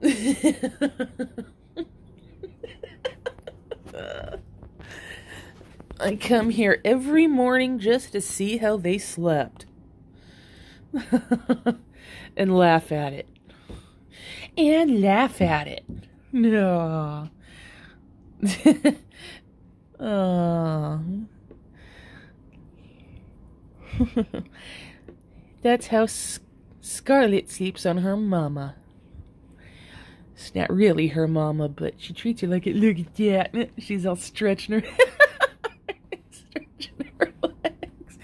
I come here every morning just to see how they slept. and laugh at it. And laugh at it. No. oh. That's how Scarlet sleeps on her mama. It's not really her mama, but she treats her like it. Look at that. She's all stretching her, stretching her legs.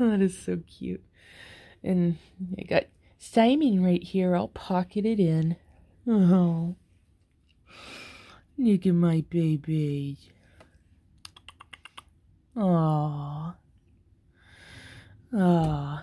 Oh, that is so cute. And I got Simon right here. I'll pocket it in. Oh, look at my baby. Aww. Aww.